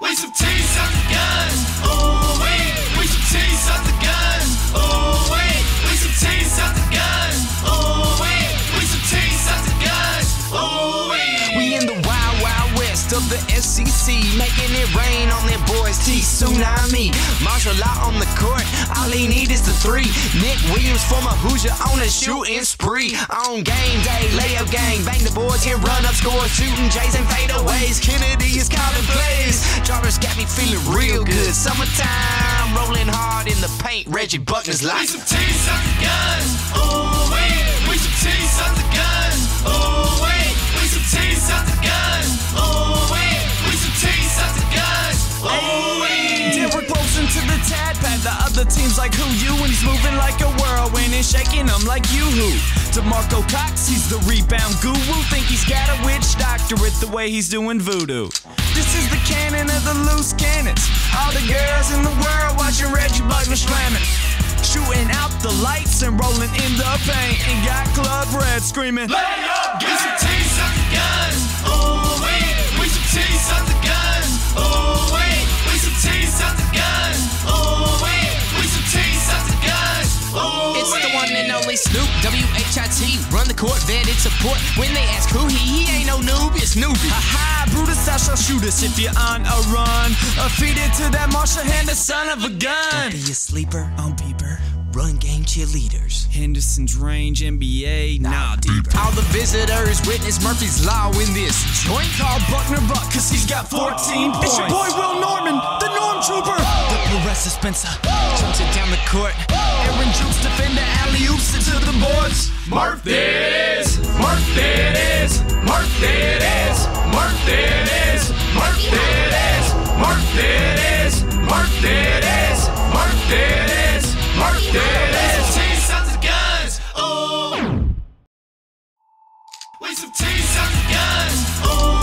We some tease out the guns. Ooh wee. We some tease out the guns. Ooh wee. We some tease out the guns. Ooh wee. We some tease out the guns. Ooh wee. We in the wild, wild west of the SEC, making it rain on them boys. T tsunami, martial law on. All he need is the three. Nick Williams, former Hoosier, on a shooting spree. On game day, layup gang, bang the boards, hit run up scores, shooting Jays and fadeaways. Kennedy is calling plays. Jarvis got me feeling real good. Summertime, rolling hard in the paint. Reggie Buckner's We like. some out the guns. Rose into the Tad Pad. The other team's like who you, and he's moving like a whirlwind and shaking them like you who. DeMarco Cox, he's the rebound guru. Think he's got a witch doctorate the way he's doing voodoo. This is the cannon of the loose cannons. All the girls in the world watching Reggie Buckner slamming. Shooting out the lights and rolling in the paint. And got Club Red screaming. We some only Snoop, W-H-I-T. Run the court, vet it support. When they ask who he, he ain't no noob, it's Newby. Aha, Brutus, I shall shoot us if you're on a run. A feed it to that Marshall hand, the son of a gun. Don't Be a sleeper, On peeper. run game cheerleaders. Henderson's range, NBA, nah, deeper. All the visitors witness Murphy's Law in this joint. Call Buckner Buck, cause he's got 14 points. It's your boy Will Norman, the Norm Trooper. The Clarissa Spencer. Jumps it down the court. Aaron Jukes defender, alley oops into the boards. Murph there it is. Murph there it is. Murph there it is. Out the guns. Ooh. We some tease out the guns. Ooh